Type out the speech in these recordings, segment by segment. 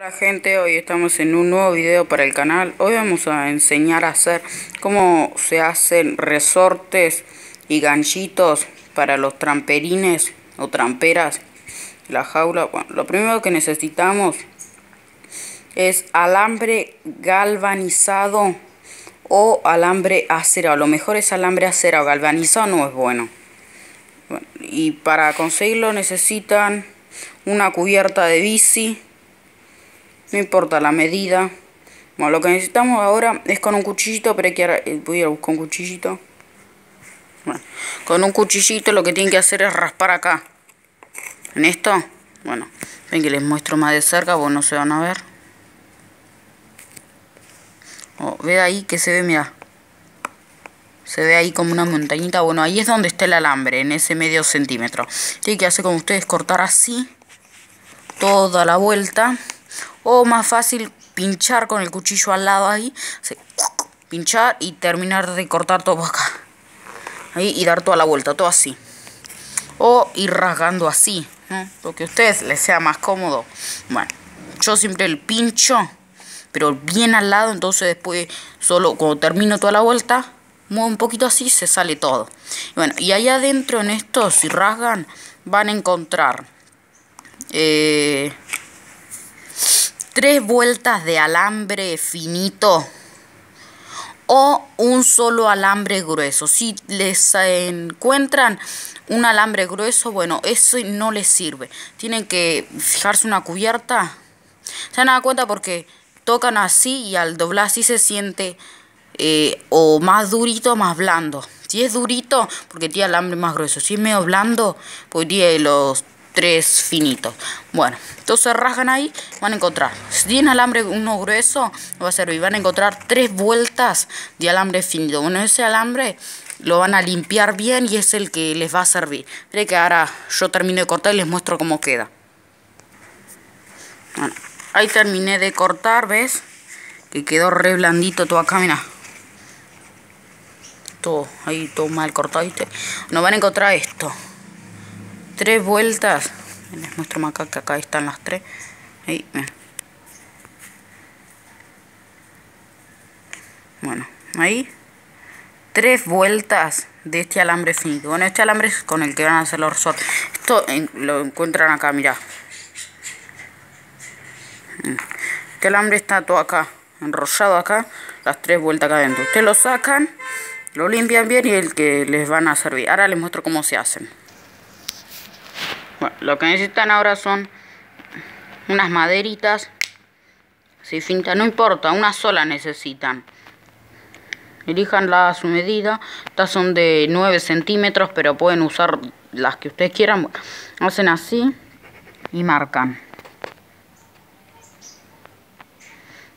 Hola gente, hoy estamos en un nuevo video para el canal. Hoy vamos a enseñar a hacer cómo se hacen resortes y ganchitos para los tramperines o tramperas. La jaula, lo primero que necesitamos es alambre galvanizado o alambre acerado. Lo mejor es alambre acerado, galvanizado no es bueno. bueno y para conseguirlo necesitan una cubierta de bici no importa la medida. Bueno, lo que necesitamos ahora es con un cuchillito, pero hay que eh, voy a buscar un cuchillito. Bueno, con un cuchillito lo que tienen que hacer es raspar acá. En esto, bueno, ven que les muestro más de cerca, vos no se van a ver. Oh, ve ahí que se ve, mira. Se ve ahí como una montañita. Bueno, ahí es donde está el alambre, en ese medio centímetro. Tienen que hacer como ustedes, cortar así. Toda la vuelta. O más fácil, pinchar con el cuchillo al lado ahí. pinchar y terminar de cortar todo acá. Ahí y dar toda la vuelta, todo así. O ir rasgando así, Lo que a ustedes les sea más cómodo. Bueno, yo siempre el pincho, pero bien al lado, entonces después solo cuando termino toda la vuelta, muevo un poquito así, se sale todo. Bueno, y ahí adentro en esto, si rasgan, van a encontrar... Eh, tres vueltas de alambre finito o un solo alambre grueso. Si les encuentran un alambre grueso, bueno, eso no les sirve. Tienen que fijarse una cubierta. Se dan cuenta porque tocan así y al doblar así se siente eh, o más durito más blando. Si es durito, porque tiene alambre más grueso. Si es medio blando, pues tiene los tres finitos. Bueno, entonces rasgan ahí, van a encontrar. Si tienen alambre uno grueso, va a servir. Van a encontrar tres vueltas de alambre finito. Bueno, ese alambre lo van a limpiar bien y es el que les va a servir. Miren que ahora yo termino de cortar y les muestro cómo queda. Bueno, ahí terminé de cortar, ¿ves? Que quedó re blandito todo acá, mira. Todo, ahí todo mal cortado, ¿viste? No van a encontrar esto tres vueltas. Les muestro acá que acá están las tres. Ahí, Bueno, ahí. Tres vueltas de este alambre finito. Bueno, este alambre es con el que van a hacer los resortes. Esto lo encuentran acá, mira. Este alambre está todo acá, enrollado acá, las tres vueltas acá adentro. Ustedes lo sacan, lo limpian bien y el que les van a servir. Ahora les muestro cómo se hacen. Bueno, lo que necesitan ahora son unas maderitas. Si finta, no importa, una sola necesitan. Elijanla a su medida. Estas son de 9 centímetros, pero pueden usar las que ustedes quieran. hacen así y marcan.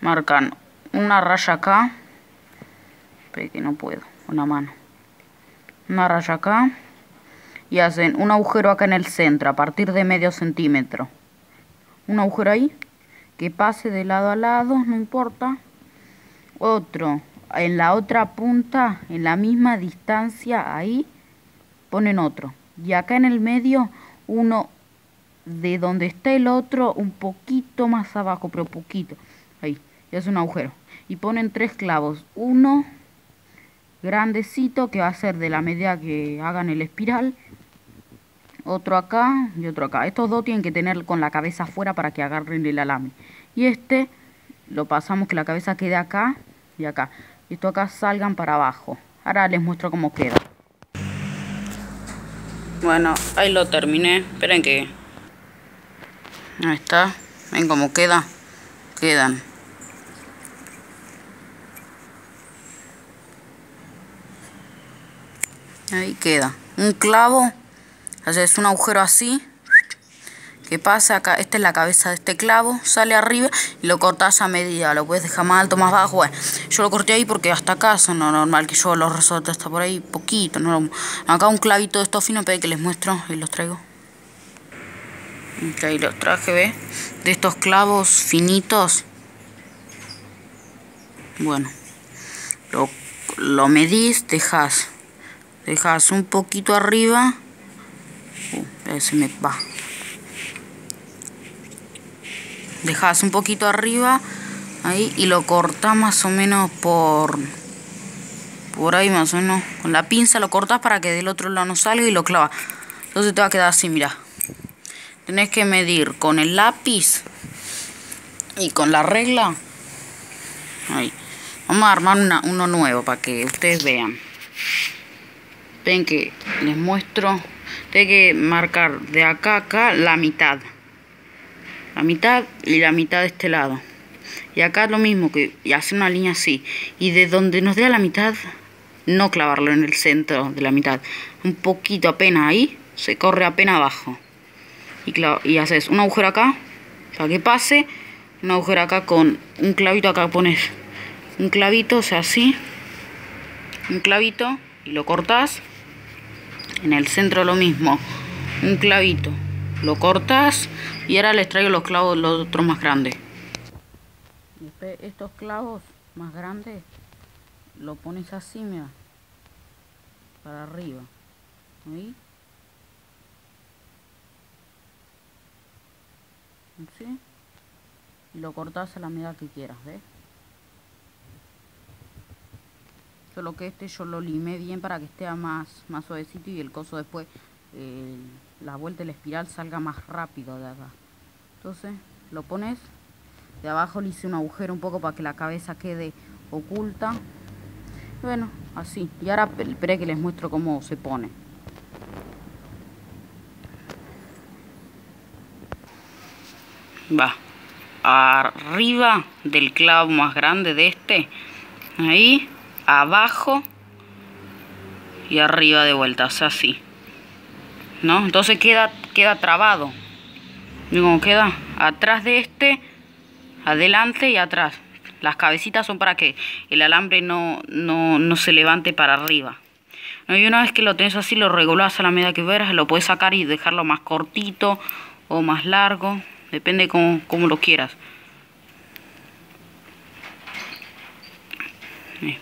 Marcan una raya acá. Espera que no puedo, una mano. Una raya acá y hacen un agujero acá en el centro a partir de medio centímetro. Un agujero ahí que pase de lado a lado, no importa. Otro en la otra punta, en la misma distancia, ahí ponen otro. Y acá en el medio, uno de donde está el otro, un poquito más abajo, pero poquito. Ahí, y es un agujero. Y ponen tres clavos. Uno grandecito que va a ser de la medida que hagan el espiral otro acá y otro acá. Estos dos tienen que tener con la cabeza afuera para que agarren el alambre. Y este lo pasamos que la cabeza quede acá y acá. Y esto acá salgan para abajo. Ahora les muestro cómo queda. Bueno, ahí lo terminé. Esperen que... Ahí está. ¿Ven cómo queda? Quedan. Ahí queda. Un clavo Haces un agujero así. ¿Qué pasa? Acá, esta es la cabeza de este clavo, sale arriba y lo cortas a medida, lo puedes dejar más alto, más bajo, bueno, yo lo corté ahí porque hasta acá son lo normal que yo los resortes hasta por ahí poquito, acá un clavito de estos finos, que les muestro y los traigo. ahí los traje. De estos clavos finitos. Bueno, lo, lo medís, dejas, dejas un poquito arriba se me va. dejas un poquito arriba ahí y lo cortás más o menos por por ahí más o menos. Con la pinza lo cortas para que del otro lado no salga y lo clavas entonces te va a quedar así mira tenés que medir con el lápiz y con la regla. Vamos a armar uno nuevo para que ustedes vean. Ven que les muestro tengo que marcar de acá a acá la mitad. La mitad y la mitad de este lado. Y acá lo mismo que y hacer una línea así. Y de donde nos dé a la mitad no clavarlo en el centro de la mitad. Un poquito apenas ahí se corre apenas abajo. Y, y haces un agujero acá para que pase un agujero acá con un clavito acá pones. Un clavito o sea así. Un clavito y lo cortas en el centro lo mismo. Un clavito. Lo cortas y ahora les traigo los clavos los otros más grandes. Estos clavos más grandes lo pones así mira para arriba. ¿sí? Y lo cortas a la medida que quieras ¿ves? Solo que este yo lo limé bien para que esté más, más suavecito y el coso después eh, la vuelta de la espiral salga más rápido de acá. Entonces lo pones. De abajo le hice un agujero un poco para que la cabeza quede oculta. Bueno así. Y ahora esperé que les muestro cómo se pone. Va. Arriba del clavo más grande de este. Ahí abajo y arriba de vuelta, así. ¿No? Entonces queda, queda trabado. ¿Y cómo queda? Atrás de este, adelante y atrás. Las cabecitas son para que el alambre no, no, se levante para arriba. Y una vez que lo tenés así, lo regulás a la medida que veras, lo puedes sacar y dejarlo más cortito o más largo. Depende como, como lo quieras.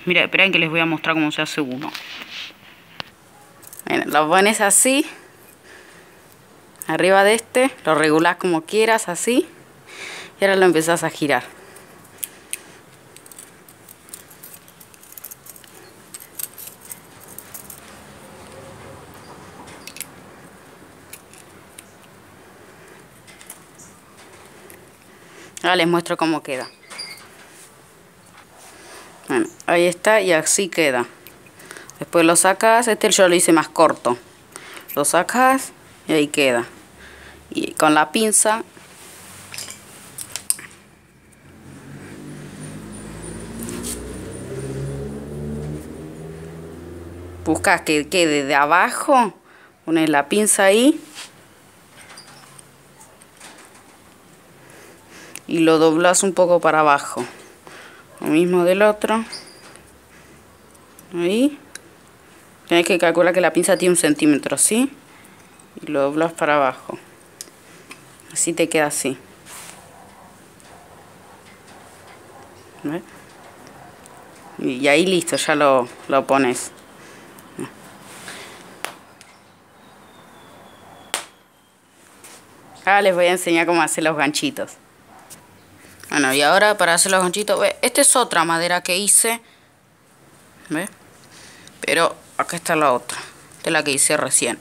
Mira, esperen que les voy a mostrar cómo se hace uno. lo pones así. Arriba de este. Lo regulás como quieras, así. Y ahora lo empezás a girar. Ahora les muestro cómo queda. Ahí está y así queda. Después lo sacas, este yo lo hice más corto. Lo sacas y ahí queda. Y con la pinza buscas que quede de abajo, pones la pinza ahí y lo doblas un poco para abajo lo mismo del otro ahí tienes que calcular que la pinza tiene un centímetro ¿sí? y lo doblas para abajo así te queda así y ahí listo ya lo, lo pones ahora les voy a enseñar cómo hacer los ganchitos bueno, y ahora para hacer los ganchitos, esta es otra madera que hice. ¿Ves? Pero acá está la otra. Es la que hice recién.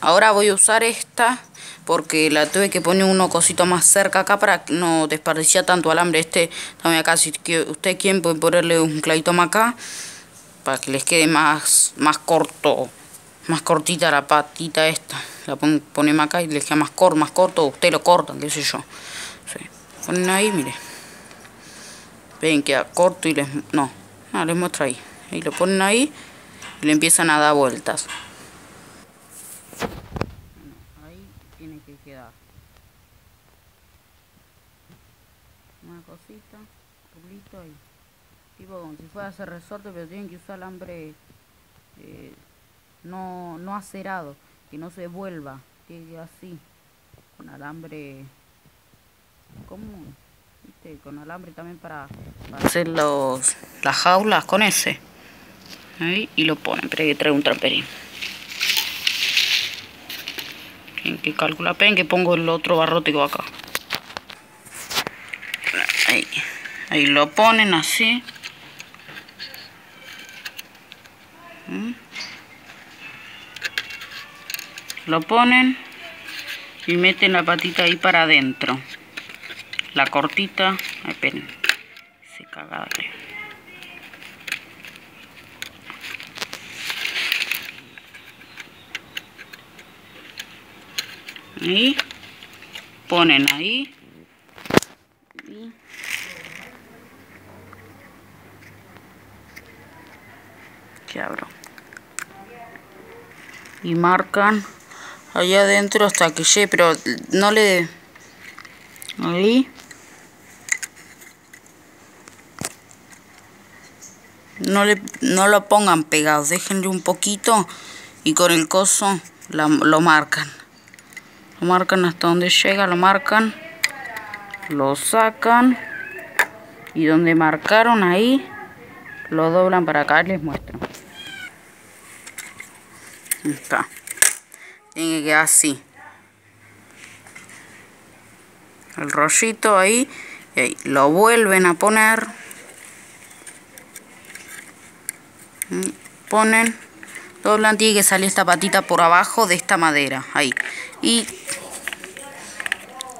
Ahora voy a usar esta porque la tuve que poner uno cosito más cerca acá para no desperdiciar tanto alambre. Este también acá, si ustedes quieren pueden ponerle un clavito más acá para que les quede más, más corto, más cortita la patita esta. La ponen acá y les queda más corto, más corto, ustedes lo cortan, qué sé yo. Ponen ahí, mire. Ven, queda corto y les... No, no, les muestro ahí. Ahí lo ponen ahí y le empiezan a dar vueltas. Bueno, ahí tiene que quedar. Una cosita, rulito ahí. Tipo como si fuera a hacer resorte, pero tienen que usar alambre eh, no, no acerado, que no se vuelva, que así, con alambre común, con alambre también para, hacer los, las jaulas con ese. Y lo ponen, pero hay que traer un traperín. Tienen que calcular, ven que pongo el otro barrótico acá. ahí, ahí lo ponen así. ¿Mm? Lo ponen y meten la patita ahí para adentro. La cortita, esperen, se cagada y ponen ahí. Y que abro y marcan allá adentro hasta que llegue pero no le ahí. No le no lo pongan pegado déjenle un poquito y con el coso lo marcan marcan hasta donde llega, lo marcan, lo sacan y donde marcaron ahí, lo doblan para acá, les muestro. Está. Tiene que quedar así. El rollito ahí, y ahí lo vuelven a poner. Ponen doblan, tiene que salir esta patita por abajo de esta madera, ahí. Y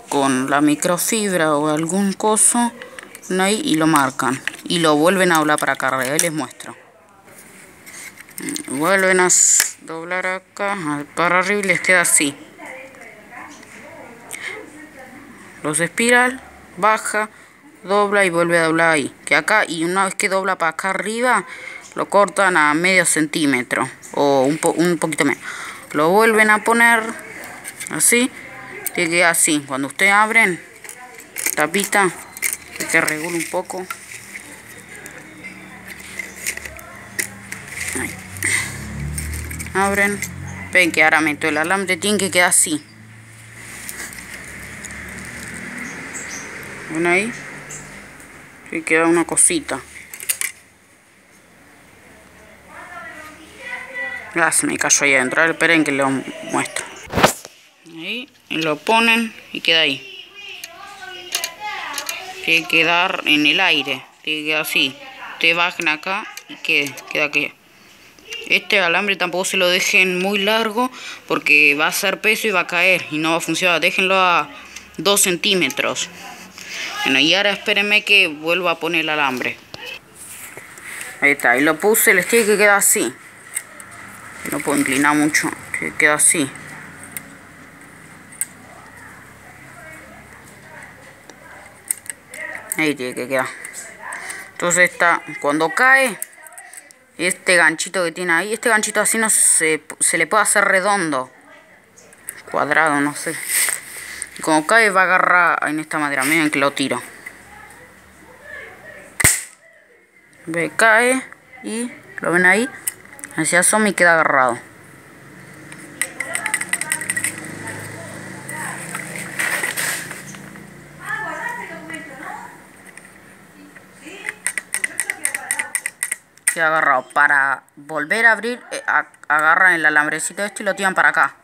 con la microfibra o algún coso, ahí y lo marcan. Y lo vuelven a doblar para acá, ahí les muestro. Vuelven a doblar acá, para arriba y les queda así. Los espiral, baja, dobla y vuelve a doblar ahí. Que acá, y una vez que dobla para acá arriba, lo cortan a medio centímetro o un, poquito menos. Lo vuelven a poner así, que queda así. Cuando ustedes abren, tapita, que regula un poco. Abren, ven que ahora meto el alambre, tiene que quedar así. ¿Ven ahí? Que queda una cosita. Me cayó ahí adentro. esperen que lo muestro. Ahí, lo ponen y queda ahí. Tiene que quedar en el aire. Tiene que quedar así. Te bajan acá y que, queda aquí. Este alambre tampoco se lo dejen muy largo porque va a ser peso y va a caer y no va a funcionar. Déjenlo a 2 centímetros. Bueno, y ahora espérenme que vuelva a poner el alambre. Ahí está, y lo puse, les tiene que quedar así. No puedo inclinar mucho, que queda así. Ahí tiene que quedar. Entonces está, cuando cae, este ganchito que tiene ahí, este ganchito así no se, se le puede hacer redondo. Cuadrado, no sé. Cuando cae va a agarrar en esta madera. Miren que lo tiro. Ve, cae y lo ven ahí. Así asoma y queda agarrado. Queda agarrado. Para volver a abrir, eh, agarran el alambrecito este y lo tiran para acá.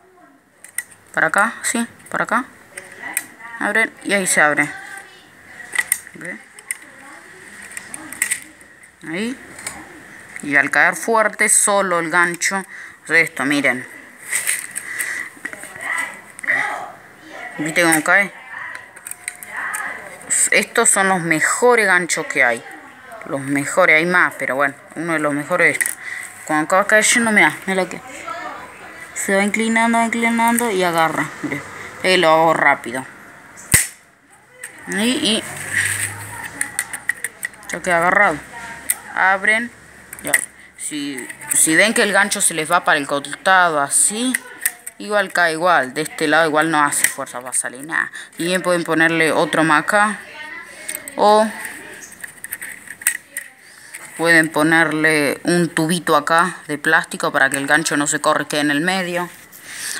Para acá, sí, para acá. Abren y ahí se abre. Ahí y al caer fuerte solo el gancho de esto, miren. ¿Viste cómo cae? Estos son los mejores ganchos que hay. Los mejores, hay más, pero bueno, uno de los meyores es esto. Cuando acaba cayendo, mira, mira que se va inclinando, inclinando y agarra. Ahí lo hago rápido. Y, y ya queda agarrado. Abren si, si ven que el gancho se les va para el costado así, igual cae igual. De este lado igual no hace fuerza para salir nada. Y bien pueden ponerle otro más acá. O pueden ponerle un tubito acá de plástico para que el gancho no se corre quede en el medio.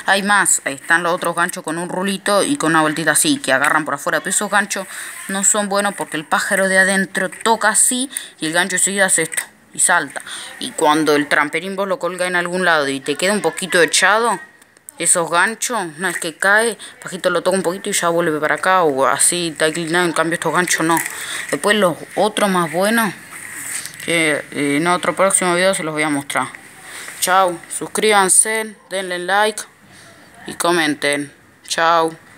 Hay más, ahí están los otros ganchos con un rulito y con una vueltita así, que agarran por afuera. Pero esos ganchos no son buenos porque el pájaro de adentro toca así y el gancho seguido hace esto y salta. Y cuando el tramperín vos lo colga en algún lado y te queda un poquito echado, esos ganchos, una vez que cae, Pajito lo toca un poquito y ya vuelve para acá o así está inclinado, en cambio estos ganchos no. Después los otros más buenos, que eh, en otro próximo video se los voy a mostrar. Chao, suscríbanse, denle like y comenten. Chao.